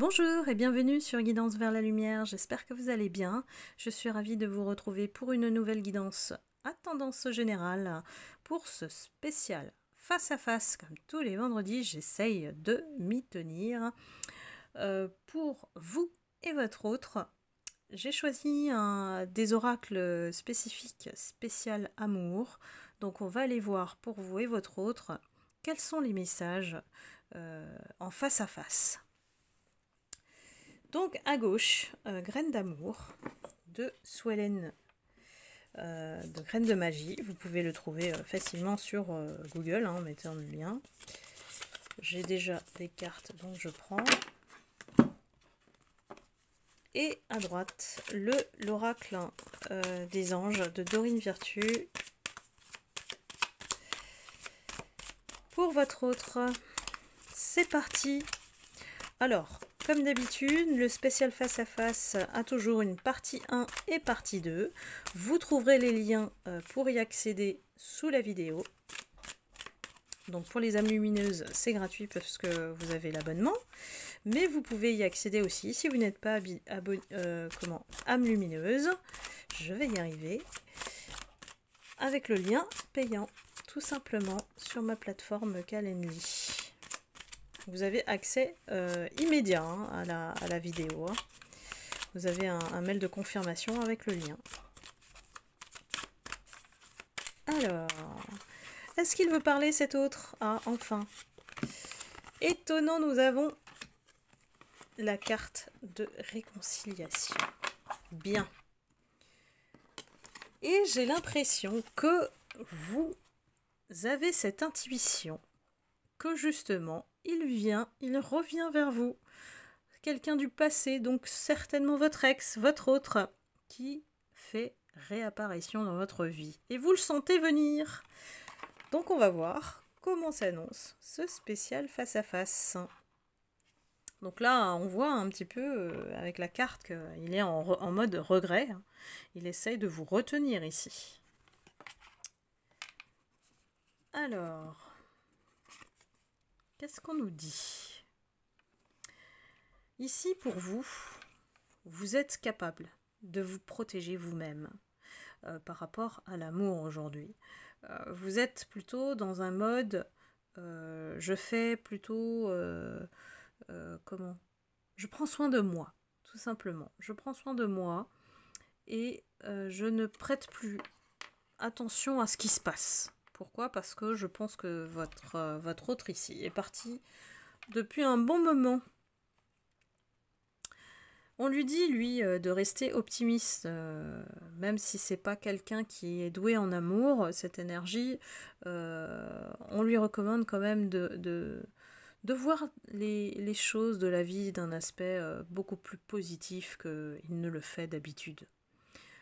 Bonjour et bienvenue sur Guidance vers la lumière, j'espère que vous allez bien. Je suis ravie de vous retrouver pour une nouvelle guidance à tendance générale pour ce spécial face à face. Comme tous les vendredis, j'essaye de m'y tenir. Euh, pour vous et votre autre, j'ai choisi un, des oracles spécifiques, spécial amour. Donc on va aller voir pour vous et votre autre quels sont les messages euh, en face à face. Donc à gauche, euh, Graines d'amour de Swellen euh, de Graines de magie. Vous pouvez le trouver euh, facilement sur Google hein, en mettant le lien. J'ai déjà des cartes donc je prends. Et à droite, le l'oracle des anges de Dorine Virtue. Pour votre autre, c'est parti. Alors, comme d'habitude, le spécial face à face a toujours une partie 1 et partie 2. Vous trouverez les liens euh, pour y accéder sous la vidéo. Donc pour les âmes lumineuses, c'est gratuit parce que vous avez l'abonnement. Mais vous pouvez y accéder aussi si vous n'êtes pas euh, comment, âme lumineuse. Je vais y arriver. Avec le lien payant, tout simplement, sur ma plateforme Calendly. Vous avez accès euh, immédiat hein, à, la, vidéo. Hein. Vous avez un, mail de confirmation avec le lien. Alors, est-ce qu'il veut parler cet autre? Ah, enfin. Étonnant, nous avons la carte de réconciliation. Bien. Et j'ai l'impression que vous avez cette intuition que justement, il vient, il revient vers vous. Quelqu'un du passé, donc certainement votre ex, votre autre, qui fait réapparition dans votre vie. Et vous le sentez venir. Donc on va voir comment s'annonce ce spécial face à face. Donc là, on voit un petit peu euh, avec la carte qu'il est en, en, mode regret. Il essaye de vous retenir ici. Alors, Qu'est-ce qu'on nous dit? Ici, pour vous, vous êtes capable de vous protéger vous-même euh, par rapport à l'amour aujourd'hui. Euh, vous êtes plutôt dans un mode euh, je fais plutôt comment? Je prends soin de moi, tout simplement. Je prends soin de moi et je ne prête plus attention à ce qui se passe. Pourquoi? Parce que je pense que votre, euh, votre autre ici est parti depuis un bon moment. On lui dit, lui, euh, de rester optimiste, euh, même si c'est pas quelqu'un qui est doué en amour, cette énergie, on lui recommande quand même de, de, voir les, les, choses de la vie d'un aspect beaucoup plus positif qu'il ne le fait d'habitude.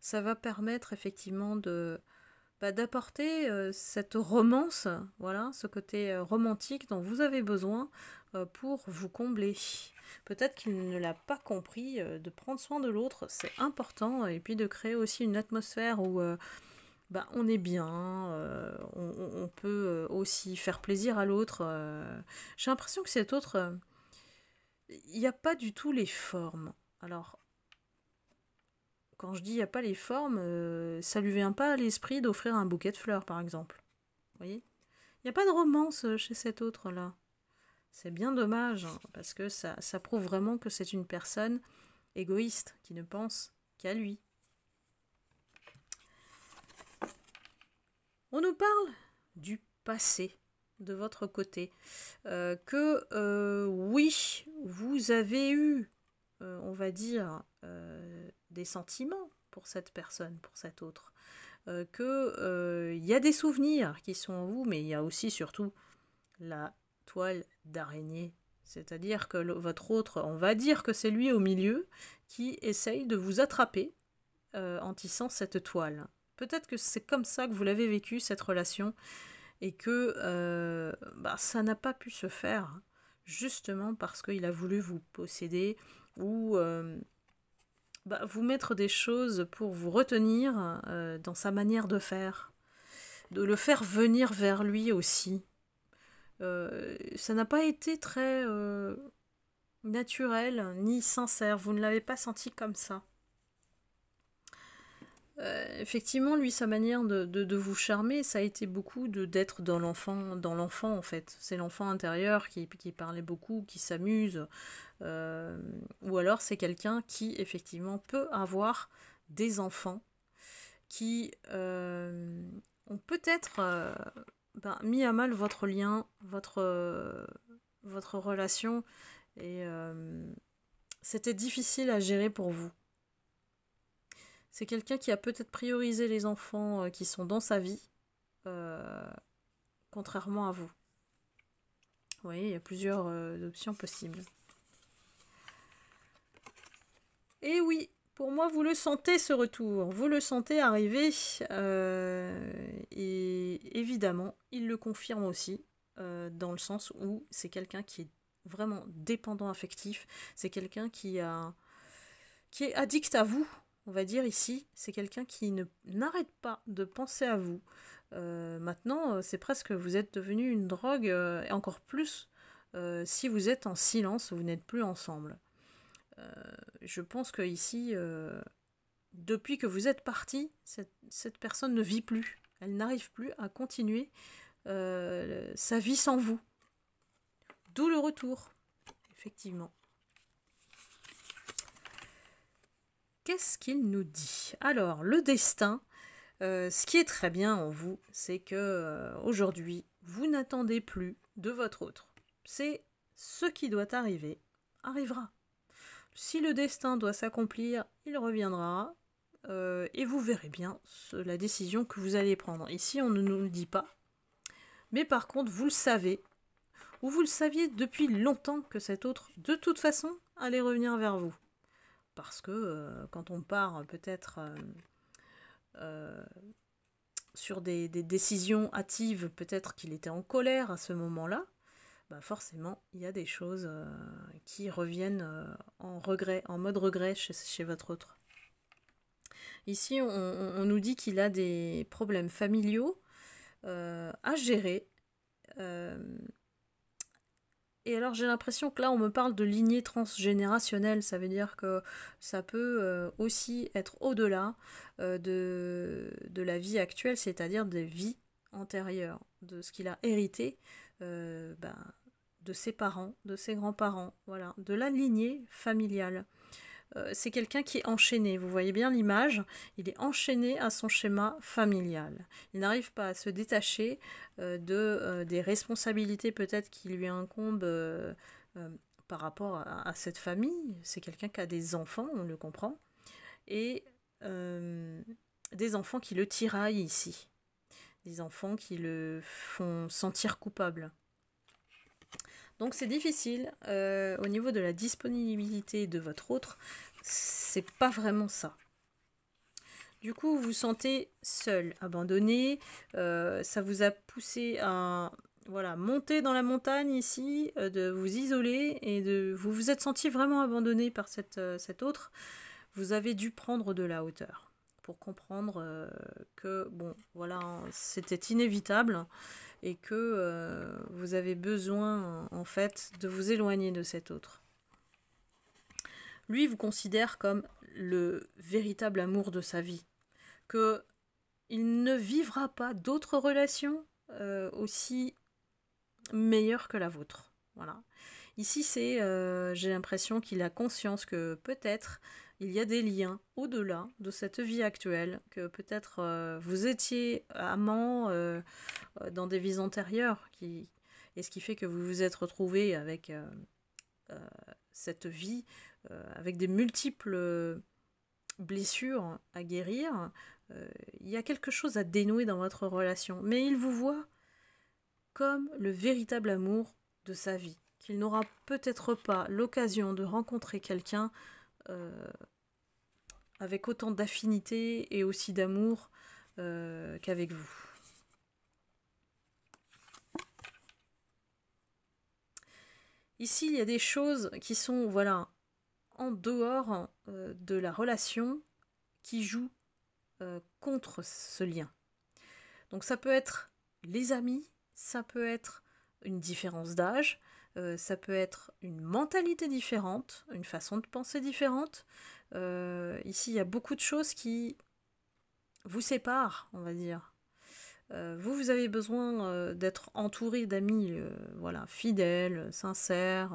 Ça va permettre effectivement de, bah, d'apporter euh, cette romance, voilà, ce côté euh, romantique dont vous avez besoin euh, pour vous combler. Peut-être qu'il ne l'a pas compris, de prendre soin de l'autre, c'est important, et puis de créer aussi une atmosphère où bah, on est bien, on, on, peut aussi faire plaisir à l'autre. J'ai l'impression que cet autre, il n'y a pas du tout les formes. Alors, quand je dis il n'y a pas les formes, euh, ça lui vient pas à l'esprit d'offrir un bouquet de fleurs, par exemple. Vous voyez? Il n'y a pas de romance euh, chez cet autre-là. C'est bien dommage, hein, parce que ça, prouve vraiment que c'est une personne égoïste, qui ne pense qu'à lui. On nous parle du passé de votre côté. Euh, que oui, vous avez eu, on va dire, sentiments pour cette personne, pour cette autre. Euh, que euh, il y a des souvenirs qui sont en vous, mais il y a aussi surtout la toile d'araignée. C'est-à-dire que votre autre, on va dire que c'est lui au milieu qui essaye de vous attraper euh, en tissant cette toile. Peut-être que c'est comme ça que vous l'avez vécu, cette relation, et que bah, ça n'a pas pu se faire, justement parce qu'il a voulu vous posséder ou bah, vous mettre des choses pour vous retenir euh, dans sa manière de faire, de le faire venir vers lui aussi. Euh, ça n'a pas été très euh, naturel ni sincère. Vous ne l'avez pas senti comme ça. Euh, effectivement, lui, sa manière de, vous charmer, ça a été beaucoup de d'être dans l'enfant, dans l'enfant en fait. C'est l'enfant intérieur qui, parlait beaucoup, qui s'amuse, euh, ou alors c'est quelqu'un qui effectivement peut avoir des enfants qui euh, ont peut-être ben, mis à mal votre lien, votre relation, et c'était difficile à gérer pour vous. C'est quelqu'un qui a peut-être priorisé les enfants euh, qui sont dans sa vie, euh, contrairement à vous. Vous voyez, il y a plusieurs euh, options possibles. Et oui, pour moi, vous le sentez ce retour, vous le sentez arriver, et évidemment, il le confirme aussi, dans le sens où c'est quelqu'un qui est vraiment dépendant affectif, c'est quelqu'un qui est addict à vous, on va dire ici, c'est quelqu'un qui n'arrête pas de penser à vous. Euh, maintenant, euh, c'est presque vous êtes devenu une drogue, euh, et encore plus si vous êtes en silence, vous n'êtes plus ensemble. je pense que ici, depuis que vous êtes parti, cette, cette, personne ne vit plus. Elle n'arrive plus à continuer sa vie sans vous. D'où le retour, effectivement. Qu'est-ce qu'il nous dit? Alors, le destin, euh, ce qui est très bien en vous, c'est que euh, aujourd'hui, vous n'attendez plus de votre autre. C'est ce qui doit arriver, arrivera. Si le destin doit s'accomplir, il reviendra, euh, et vous verrez bien la décision que vous allez prendre. Ici, on ne nous le dit pas, mais par contre, vous le savez, ou vous le saviez depuis longtemps que cet autre, de toute façon, allait revenir vers vous parce que euh, quand on part peut-être euh, euh, sur des, décisions hâtives, peut-être qu'il était en colère à ce moment-là, bah forcément, il y a des choses qui reviennent en regret, en mode regret chez, votre autre. Ici, on nous dit qu'il a des problèmes familiaux à gérer et alors j'ai l'impression que là on me parle de lignée transgénérationnelle, ça veut dire que ça peut euh, aussi être au-delà euh, de, la vie actuelle, c'est-à-dire des vies antérieures, de ce qu'il a hérité euh, ben, de ses parents, de ses grands-parents, voilà, de la lignée familiale. Euh, c'est quelqu'un qui est enchaîné. Vous voyez bien l'image, il est enchaîné à son schéma familial. Il n'arrive pas à se détacher euh, de, euh, des responsabilités peut-être qui lui incombent par rapport à, cette famille. C'est quelqu'un qui a des enfants, on le comprend, et des enfants qui le tiraillent ici. Des enfants qui le font sentir coupable. Donc c'est difficile euh, au niveau de la disponibilité de votre autre, c'est pas vraiment ça. Du coup, vous vous sentez seul, abandonné, euh, ça vous a poussé à voilà, monter dans la montagne ici, euh, de vous isoler et de vous vous êtes senti vraiment abandonné par cette, cette autre. Vous avez dû prendre de la hauteur pour comprendre que bon, voilà, c'était inévitable et que euh, vous avez besoin en fait de vous éloigner de cet autre. Lui vous considère comme le véritable amour de sa vie, que il ne vivra pas d'autres relations euh, aussi meilleures que la vôtre. Voilà. Ici, c'est, euh, j'ai l'impression qu'il a conscience que peut-être il y a des liens au-delà de cette vie actuelle, que peut-être euh, vous étiez amant euh, dans des vies antérieures, et ce qui fait que vous vous êtes retrouvé avec cette vie, avec des multiples blessures à guérir. il y a quelque chose à dénouer dans votre relation, mais il vous voit comme le véritable amour de sa vie, qu'il n'aura peut-être pas l'occasion de rencontrer quelqu'un euh, avec autant d'affinité et aussi d'amour euh, qu'avec vous. Ici, il y a des choses qui sont voilà en dehors euh, de la relation qui jouent contre ce lien. Donc ça peut être les amis, ça peut être une différence d'âge, euh, ça peut être une mentalité différente, une façon de penser différente. Euh, ici, il y a beaucoup de choses qui vous séparent, on va dire. Euh, vous, vous avez besoin d'être entouré d'amis voilà, fidèles, sincères,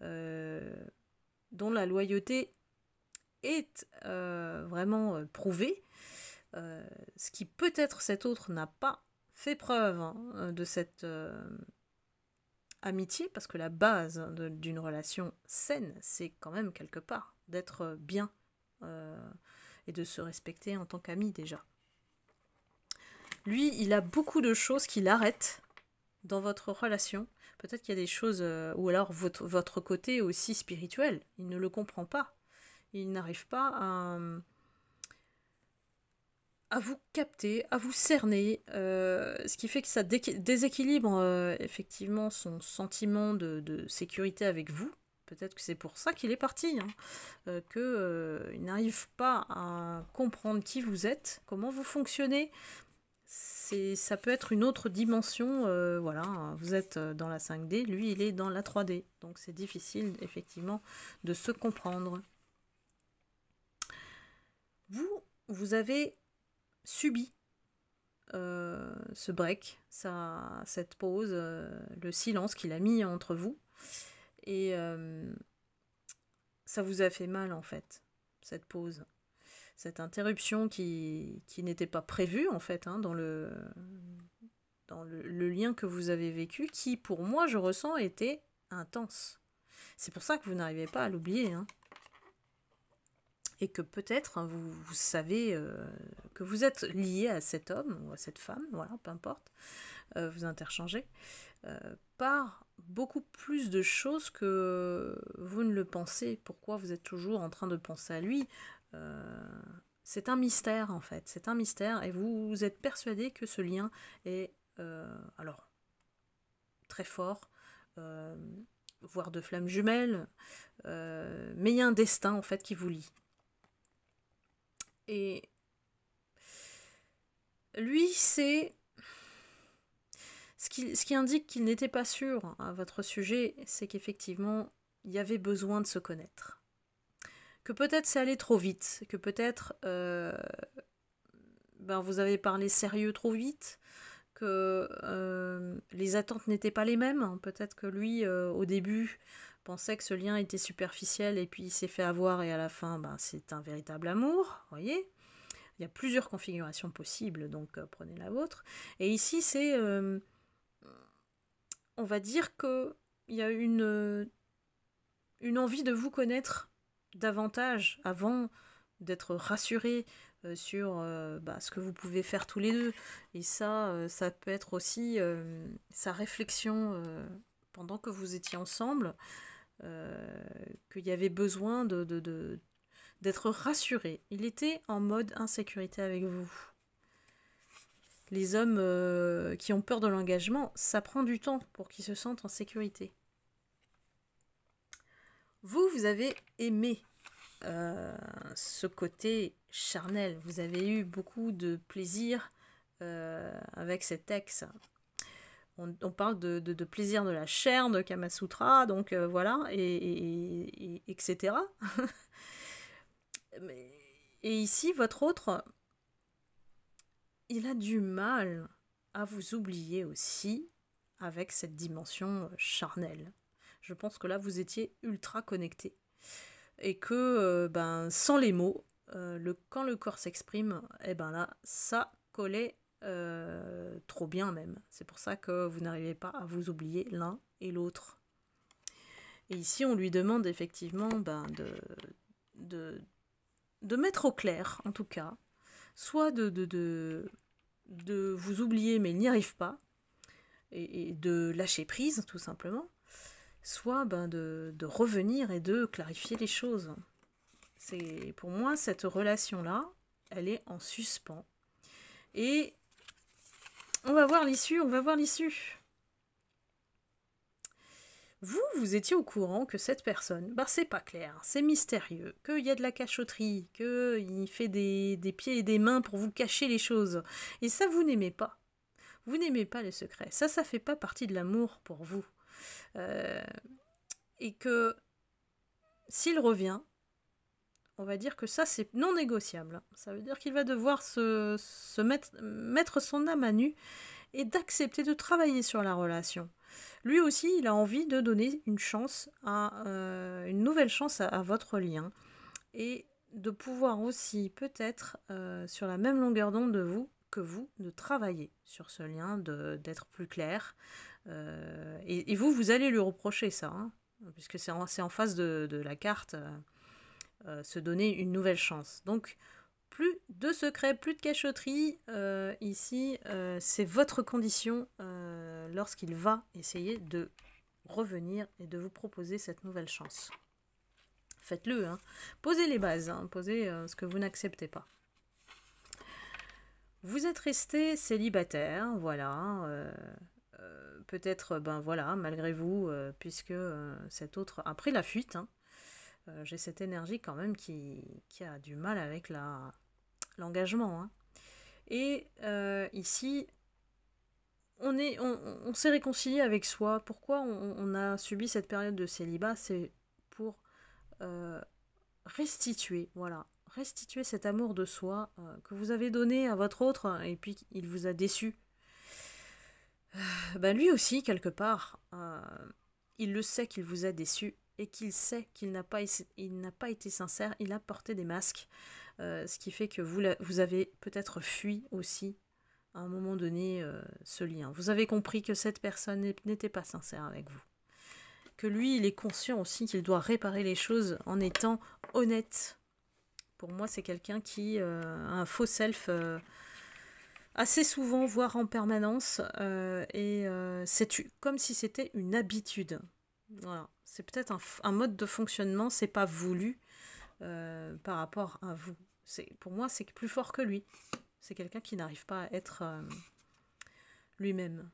dont la loyauté est vraiment prouvée. ce qui peut-être cet autre n'a pas fait preuve hein, de cette amitié, parce que la base d'une relation saine, c'est quand même quelque part d'être bien euh, et de se respecter en tant qu'ami déjà. Lui, il a beaucoup de choses qu'il arrête dans votre relation. Peut-être qu'il y a des choses, euh, ou alors votre, votre côté aussi spirituel, il ne le comprend pas. Il n'arrive pas à à vous capter, à vous cerner, euh, ce qui fait que ça déséquilibre euh, effectivement son sentiment de, sécurité avec vous. Peut-être que c'est pour ça qu'il est parti, hein, euh, qu'il n'arrive pas à comprendre qui vous êtes, comment vous fonctionnez. Ça peut être une autre dimension, voilà, vous êtes dans la 5D, lui il est dans la 3D, donc c'est difficile effectivement de se comprendre. Vous, vous avez subi euh, ce break, cette pause, euh, le silence qu'il a mis entre vous. Et euh, ça vous a fait mal en fait, cette pause. Cette interruption qui, qui n'était pas prévue en fait hein, dans, le, dans le, le, lien que vous avez vécu, qui pour moi je ressens était intense. C'est pour ça que vous n'arrivez pas à l'oublier. Hein et que peut-être hein, vous, savez euh, que vous êtes lié à cet homme ou à cette femme, voilà, peu importe, euh, vous interchangez, euh, par beaucoup plus de choses que vous ne le pensez. Pourquoi vous êtes toujours en train de penser à lui C'est un mystère en fait, c'est un mystère et vous, êtes persuadé que ce lien est alors très fort voire de flammes jumelles, mais il y a un destin en fait qui vous lie. Et lui, c'est... Ce qui, indique qu'il n'était pas sûr à votre sujet, c'est qu'effectivement, il y avait besoin de se connaître. Que peut-être c'est allé trop vite, que peut-être euh, ben vous avez parlé sérieux trop vite, que euh, les attentes n'étaient pas les mêmes. Peut-être que lui, euh, au début, pensait que ce lien était superficiel et puis il s'est fait avoir et à la fin, ben, c'est un véritable amour, voyez il y a plusieurs configurations possibles, donc euh, prenez la vôtre. Et ici, c'est, euh, on va dire que il y a une, une envie de vous connaître davantage avant d'être rassuré euh, sur bah, ce que vous pouvez faire tous les deux. Et ça, ça peut être aussi sa réflexion pendant que vous étiez ensemble. Qu'il y avait besoin de, de, d'être rassuré. Il était en mode insécurité avec vous. Les hommes euh, qui ont peur de l'engagement, ça prend du temps pour qu'ils se sentent en sécurité. Vous, vous avez aimé euh, ce côté charnel. Vous avez eu beaucoup de plaisir euh, avec cet ex. On, parle de, plaisir de la chair, de Kamasutra, donc voilà, et etc. Et ici, votre autre, il a du mal à vous oublier aussi avec cette dimension euh, charnelle. Je pense que là, vous étiez ultra connecté. Et que, euh, ben, sans les mots, euh, quand le corps s'exprime, eh ben là, ça collait trop bien même. C'est pour ça que vous n'arrivez pas à vous oublier l'un et l'autre. Et ici, on lui demande effectivement ben, de, de, de mettre au clair, en tout cas, soit de, de, de, vous oublier mais il n'y arrive pas, et, de lâcher prise, tout simplement, soit ben, de, de revenir et de clarifier les choses. Pour moi, cette relation-là, elle est en suspens. Et on va voir l'issue, on va voir l'issue. Vous, vous étiez au courant que cette personne, bah c'est pas clair, c'est mystérieux, qu'il y a de la cachotterie, qu'il fait des, des pieds et des mains pour vous cacher les choses. Et ça, vous n'aimez pas. Vous n'aimez pas les secrets. Ça, ça fait pas partie de l'amour pour vous. et que s'il revient, on va dire que ça c'est non négociable. Ça veut dire qu'il va devoir se, mettre, son âme à nu et d'accepter de travailler sur la relation. Lui aussi, il a envie de donner une chance à euh, une nouvelle chance à, votre lien et de pouvoir aussi peut-être euh, sur la même longueur d'onde de vous que vous de travailler sur ce lien, d'être plus clair. Euh, et, vous, vous allez lui reprocher ça, hein, puisque c'est en, face de la carte se donner une nouvelle chance. Donc plus de secrets, plus de cachotterie. Euh, ici, euh, c'est votre condition euh, lorsqu'il va essayer de revenir et de vous proposer cette nouvelle chance. Faites-le, hein. posez les bases, hein. posez ce que vous n'acceptez pas. Vous êtes resté célibataire, voilà. Peut-être, ben voilà, malgré vous, puisque cet autre a pris la fuite. Hein. J'ai cette énergie quand même qui, a du mal avec l'engagement. Hein. Et euh, ici, on, est, on, s'est réconcilié avec soi. Pourquoi on, a subi cette période de célibat? C'est pour euh, restituer, voilà, restituer cet amour de soi euh, que vous avez donné à votre autre et puis il vous a déçu. Ben lui aussi, quelque part, il le sait qu'il vous a déçu et qu'il sait qu'il n'a pas, été sincère, il a porté des masques. Euh, ce qui fait que vous, vous avez peut-être fui aussi à un moment donné euh, ce lien. Vous avez compris que cette personne n'était pas sincère avec vous. Que lui, il est conscient aussi qu'il doit réparer les choses en étant honnête. Pour moi, c'est quelqu'un qui euh, a un faux self assez souvent, voire en permanence, et c'est comme si c'était une habitude. Voilà, c'est peut-être un, mode de fonctionnement, c'est pas voulu par rapport à vous pour moi, c'est plus fort que lui. C'est quelqu'un qui n'arrive pas à être euh, lui-même,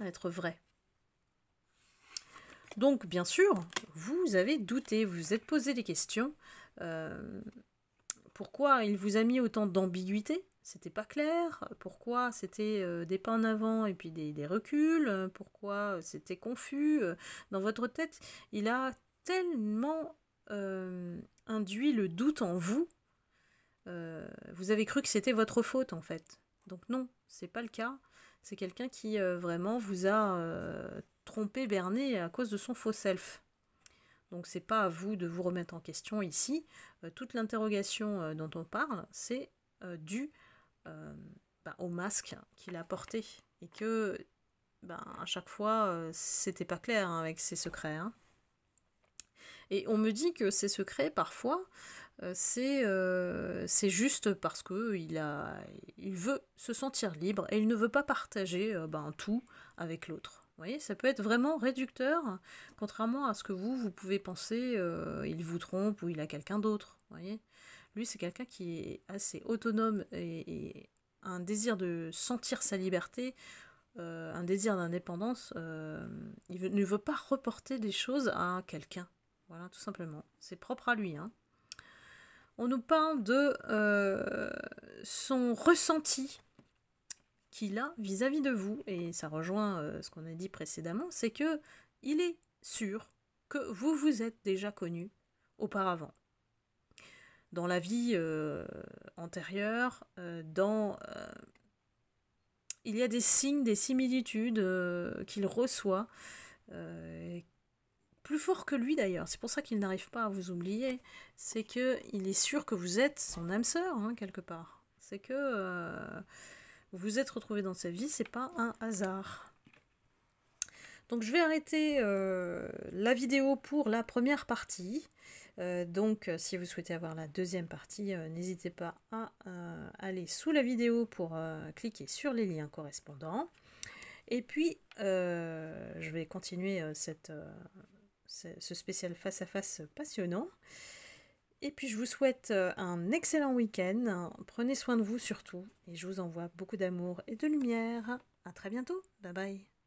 à être vrai. Donc, bien sûr, vous avez douté, vous vous êtes posé des questions. Euh, pourquoi il vous a mis autant d'ambiguïté? C'était pas clair. Pourquoi c'était euh, des pas en avant et puis des, des reculs Pourquoi c'était confus Dans votre tête, il a tellement induit le doute en vous euh, vous avez cru que c'était votre faute en fait. Donc non, c'est pas le cas. C'est quelqu'un qui euh, vraiment vous a euh, trompé, berné à cause de son faux self. Donc c'est pas à vous de vous remettre en question ici. toute l'interrogation dont on parle, c'est dû bah, au masque qu'il a porté et que ben, à chaque fois c'était pas clair hein, avec ses secrets. Hein. Et on me dit que ces secrets, parfois, euh, euh, c'est juste parce que il, a, il veut se sentir libre et il ne veut pas partager euh, ben, tout avec l'autre. Vous voyez, ça peut être vraiment réducteur, contrairement à ce que vous, vous pouvez penser, il vous trompe ou il a quelqu'un d'autre. voyez, lui, c'est quelqu'un qui est assez autonome et, un désir de sentir sa liberté, un désir d'indépendance. il ne veut pas reporter des choses à quelqu'un. Voilà, tout simplement. C'est propre à lui. Hein on nous parle de euh, son ressenti qu'il a vis-à-vis de vous, et ça rejoint euh, ce qu'on a dit précédemment, c'est que il est sûr que vous vous êtes déjà connu auparavant. Dans la vie euh, antérieure, dans il y a des signes, des similitudes qu'il reçoit, plus fort que lui d'ailleurs. C'est pour ça qu'il n'arrive pas à vous oublier. C'est que il est sûr que vous êtes son âme sœur hein, quelque part. C'est que euh, vous vous êtes retrouvé dans sa vie, c'est pas un hasard. Donc je vais arrêter euh, la vidéo pour la première partie. Euh, donc si vous souhaitez avoir la deuxième partie, n'hésitez pas à aller sous la vidéo pour cliquer sur les liens correspondants. Et puis je vais continuer ce spécial face-à-face passionnant. Et puis je vous souhaite euh, un excellent week-end. Prenez soin de vous surtout. Et je vous envoie beaucoup d'amour et de lumière. À très bientôt. Bye bye.